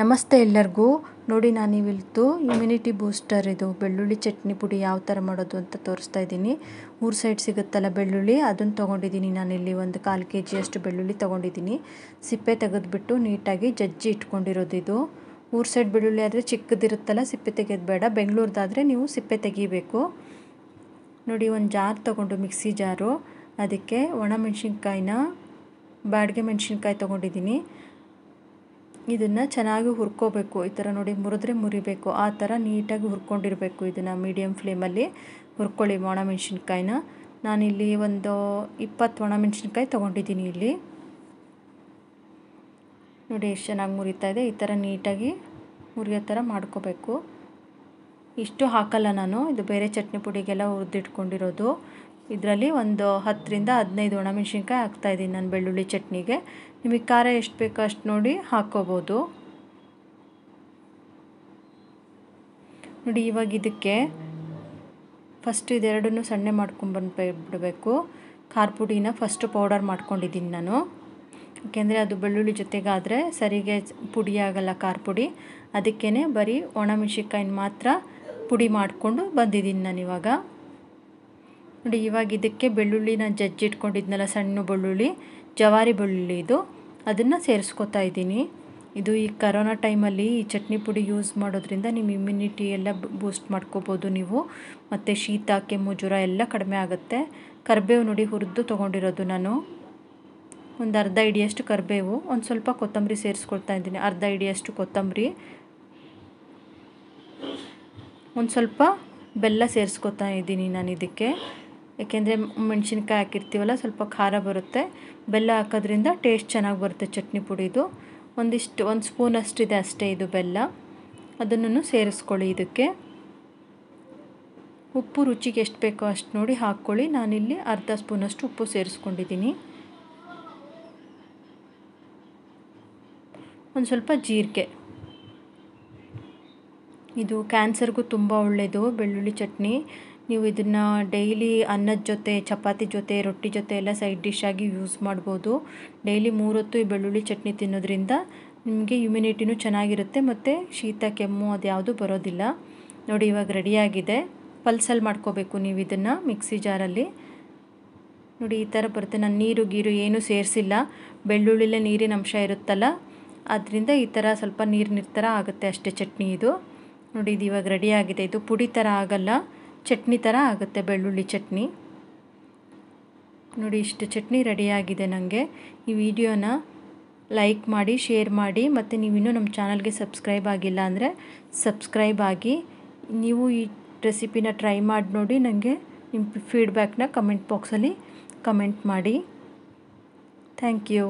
ನಮಸ್ತೆ ಎಲ್ಲರಿಗೂ. ನೋಡಿ, ನಾನು ಇವತ್ತು ಇಮ್ಯುನಿಟಿ ಬೂಸ್ಟರ್ ಇದು ಬೆಳ್ಳುಳ್ಳಿ ಚಟ್ನಿ ಪುಡಿ ಯಾವ ಥರ ಮಾಡೋದು ಅಂತ ತೋರಿಸ್ತಾ ಇದ್ದೀನಿ. ಊರ ಸೈಡ್ ಸಿಗುತ್ತಲ್ಲ ಬೆಳ್ಳುಳ್ಳಿ ಅದನ್ನು ತೊಗೊಂಡಿದ್ದೀನಿ ನಾನಿಲ್ಲಿ ಒಂದು ಕಾಲು ಕೆ ಜಿಯಷ್ಟು ಬೆಳ್ಳುಳ್ಳಿ ತೊಗೊಂಡಿದ್ದೀನಿ. ಸಿಪ್ಪೆ ತೆಗೆದುಬಿಟ್ಟು ನೀಟಾಗಿ ಜಜ್ಜಿ ಇಟ್ಕೊಂಡಿರೋದು ಇದು. ಊರ ಸೈಡ್ ಬೆಳ್ಳುಳ್ಳಿ ಆದರೆ ಚಿಕ್ಕದಿರುತ್ತಲ್ಲ, ಸಿಪ್ಪೆ ತೆಗೆಯೋದು ಬೇಡ. ಬೆಂಗಳೂರದಾದರೆ ನೀವು ಸಿಪ್ಪೆ ತೆಗಿಬೇಕು. ನೋಡಿ, ಒಂದು ಜಾರ್ ತೊಗೊಂಡು ಮಿಕ್ಸಿ ಜಾರು. ಅದಕ್ಕೆ ಒಣಮೆಣ್ಸಿನ್ಕಾಯಿನ ಬಾಡಿಗೆ ಮೆಣಸಿನ್ಕಾಯಿ ತೊಗೊಂಡಿದ್ದೀನಿ. ಇದನ್ನು ಚೆನ್ನಾಗಿ ಹುರ್ಕೋಬೇಕು. ಈ ಥರ ನೋಡಿ ಮುರಿದ್ರೆ ಮುರಿಬೇಕು. ಆ ಥರ ನೀಟಾಗಿ ಹುರ್ಕೊಂಡಿರಬೇಕು ಇದನ್ನು ಮೀಡಿಯಮ್ ಫ್ಲೇಮಲ್ಲಿ ಹುರ್ಕೊಳ್ಳಿ ಒಣಮೆಣ್ಸಿನ್ಕಾಯಿನ. ನಾನಿಲ್ಲಿ ಒಂದು ಇಪ್ಪತ್ತು ಒಣಮೆಣ್ಸಿನ್ಕಾಯಿ ತೊಗೊಂಡಿದ್ದೀನಿ ಇಲ್ಲಿ. ನೋಡಿ ಎಷ್ಟು ಚೆನ್ನಾಗಿ ಮುರಿತಾ ಇದೆ. ಈ ಥರ ನೀಟಾಗಿ ಮುರಿಯೋ ಥರ ಮಾಡ್ಕೋಬೇಕು. ಇಷ್ಟು ಹಾಕಲ್ಲ ನಾನು. ಇದು ಬೇರೆ ಚಟ್ನಿ ಪುಡಿಗೆಲ್ಲ ಹುರಿದಿಟ್ಕೊಂಡಿರೋದು. ಇದರಲ್ಲಿ ಒಂದು ಹತ್ತರಿಂದ ಹದಿನೈದು ಒಣಮೆಣ್ಸಿನ್ಕಾಯಿ ಹಾಕ್ತಾಯಿದ್ದೀನಿ ನಾನು ಬೆಳ್ಳುಳ್ಳಿ ಚಟ್ನಿಗೆ. ನಿಮಗೆ ಖಾರ ಎಷ್ಟು ಬೇಕೋ ಅಷ್ಟು ನೋಡಿ ಹಾಕ್ಕೋಬೋದು. ನೋಡಿ ಇವಾಗ ಇದಕ್ಕೆ ಫಸ್ಟ್ ಇದೆರಡನ್ನೂ ಸಣ್ಣ ಮಾಡ್ಕೊಂಡ್ಬಂದು ಬಿಡಬೇಕು ಖಾರ ಪುಡಿನ ಫಸ್ಟು ಪೌಡರ್ ಮಾಡ್ಕೊಂಡಿದ್ದೀನಿ ನಾನು. ಯಾಕೆಂದರೆ ಅದು ಬೆಳ್ಳುಳ್ಳಿ ಜೊತೆಗಾದರೆ ಸರಿಗೆ ಪುಡಿ ಆಗಲ್ಲ ಖಾರ ಪುಡಿ. ಅದಕ್ಕೇ ಬರೀ ಒಣಮೆಣ್ಸಿನ್ಕಾಯಿನ ಮಾತ್ರ ಪುಡಿ ಮಾಡಿಕೊಂಡು ಬಂದಿದ್ದೀನಿ ನಾನು ಇವಾಗ ನೋಡಿ, ಇವಾಗ ಇದಕ್ಕೆ ಬೆಳ್ಳುಳ್ಳಿನ ಜಜ್ಜಿಟ್ಕೊಂಡಿದ್ನಲ್ಲ, ಸಣ್ಣ ಬೆಳ್ಳುಳ್ಳಿ, ಜವಾರಿ ಬೆಳ್ಳುಳ್ಳಿ ಇದು. ಅದನ್ನು ಸೇರಿಸ್ಕೊತಾ ಇದ್ದೀನಿ. ಇದು ಈ ಕರೋನಾ ಟೈಮಲ್ಲಿ ಈ ಚಟ್ನಿ ಪುಡಿ ಯೂಸ್ ಮಾಡೋದ್ರಿಂದ ನಿಮ್ಮ ಇಮ್ಯುನಿಟಿ ಎಲ್ಲ ಬೂಸ್ಟ್ ಮಾಡ್ಕೋಬೋದು ನೀವು. ಮತ್ತು ಶೀತ, ಕೆಮ್ಮು, ಜ್ವರ ಎಲ್ಲ ಕಡಿಮೆ ಆಗುತ್ತೆ. ಕರಿಬೇವು ನೋಡಿ, ಹುರಿದು ತೊಗೊಂಡಿರೋದು ನಾನು. ಒಂದು ಅರ್ಧ ಇಡಿಯಷ್ಟು ಕರಿಬೇವು, ಒಂದು ಸ್ವಲ್ಪ ಕೊತ್ತಂಬರಿ ಸೇರಿಸ್ಕೊಳ್ತಾ ಇದ್ದೀನಿ. ಅರ್ಧ ಇಡಿಯಷ್ಟು ಕೊತ್ತಂಬರಿ. ಒಂದು ಸ್ವಲ್ಪ ಬೆಲ್ಲ ಸೇರಿಸ್ಕೊತಾ ಇದ್ದೀನಿ ನಾನು ಇದಕ್ಕೆ. ಯಾಕೆಂದರೆ ಮೆಣಸಿನ್ಕಾಯಿ ಹಾಕಿರ್ತೀವಲ್ಲ, ಸ್ವಲ್ಪ ಖಾರ ಬರುತ್ತೆ. ಬೆಲ್ಲ ಹಾಕೋದ್ರಿಂದ ಟೇಸ್ಟ್ ಚೆನ್ನಾಗಿ ಬರುತ್ತೆ ಚಟ್ನಿ ಪುಡಿದು. ಒಂದಿಷ್ಟು, ಒಂದು ಸ್ಪೂನ್ ಅಷ್ಟಿದೆ ಅಷ್ಟೇ ಇದು ಬೆಲ್ಲ. ಅದನ್ನು ಸೇರಿಸ್ಕೊಳ್ಳಿ ಇದಕ್ಕೆ. ಉಪ್ಪು ರುಚಿಗೆ ಎಷ್ಟು ಬೇಕೋ ಅಷ್ಟು ನೋಡಿ ಹಾಕ್ಕೊಳ್ಳಿ. ನಾನಿಲ್ಲಿ ಅರ್ಧ ಸ್ಪೂನಷ್ಟು ಉಪ್ಪು ಸೇರಿಸ್ಕೊಂಡಿದ್ದೀನಿ. ಒಂದು ಸ್ವಲ್ಪ ಜೀರಿಗೆ. ಇದು ಕ್ಯಾನ್ಸರ್ಗೂ ತುಂಬ ಒಳ್ಳೆಯದು ಬೆಳ್ಳುಳ್ಳಿ ಚಟ್ನಿ. ನೀವು ಇದನ್ನು ಡೈಲಿ ಅನ್ನದ ಜೊತೆ, ಚಪಾತಿ ಜೊತೆ, ರೊಟ್ಟಿ ಜೊತೆ ಎಲ್ಲ ಸೈಡ್ ಡಿಶ್ ಆಗಿ ಯೂಸ್ ಮಾಡ್ಬೋದು. ಡೈಲಿ ಮೂರೊತ್ತು ಈ ಬೆಳ್ಳುಳ್ಳಿ ಚಟ್ನಿ ತಿನ್ನೋದ್ರಿಂದ ನಿಮಗೆ ಇಮ್ಯುನಿಟಿನೂ ಚೆನ್ನಾಗಿರುತ್ತೆ ಮತ್ತು ಶೀತ, ಕೆಮ್ಮು ಅದು ಬರೋದಿಲ್ಲ. ನೋಡಿ ಇವಾಗ ರೆಡಿಯಾಗಿದೆ ಪಲ್ಸಲ್ಲಿ ಮಾಡ್ಕೋಬೇಕು ನೀವು ಇದನ್ನು ಮಿಕ್ಸಿ ಜಾರಲ್ಲಿ ನೋಡಿ ಈ ಥರ ಬರುತ್ತೆ. ನಾನು ನೀರು, ಗೀರು ಏನೂ ಸೇರಿಸಿಲ್ಲ. ಬೆಳ್ಳುಳ್ಳಿಲೇ ನೀರಿನ ಅಂಶ ಇರುತ್ತಲ್ಲ? ಅದರಿಂದ ಈ ಥರ ಸ್ವಲ್ಪ ನೀರು ನೀರು ಥರ ಆಗುತ್ತೆ ಅಷ್ಟೇ ಚಟ್ನಿ ಇದು. ನೋಡಿ ಇದು ಇವಾಗ ರೆಡಿಯಾಗಿದೆ ಇದು ಪುಡಿ ಥರ ಆಗಲ್ಲ. ಚಟ್ನಿ ಥರ ಆಗುತ್ತೆ, ಬೆಳ್ಳುಳ್ಳಿ ಚಟ್ನಿ. ನೋಡಿ, ಇಷ್ಟು ಚಟ್ನಿ ರೆಡಿಯಾಗಿದೆ ನನಗೆ ಈ ವಿಡಿಯೋನ ಲೈಕ್ ಮಾಡಿ, ಶೇರ್ ಮಾಡಿ, ಮತ್ತು ನೀವಿನ್ನೂ ನಮ್ಮ ಚಾನಲ್ಗೆ ಸಬ್ಸ್ಕ್ರೈಬ್ ಆಗಿಲ್ಲ ಅಂದರೆ ಸಬ್ಸ್ಕ್ರೈಬ್ ಆಗಿ. ನೀವು ಈ ರೆಸಿಪಿನ ಟ್ರೈ ಮಾಡಿ ನೋಡಿ ನನಗೆ ನಿಮ್ಮ ಫೀಡ್ಬ್ಯಾಕ್ನ ಕಮೆಂಟ್ ಬಾಕ್ಸಲ್ಲಿ ಕಮೆಂಟ್ ಮಾಡಿ. Thank you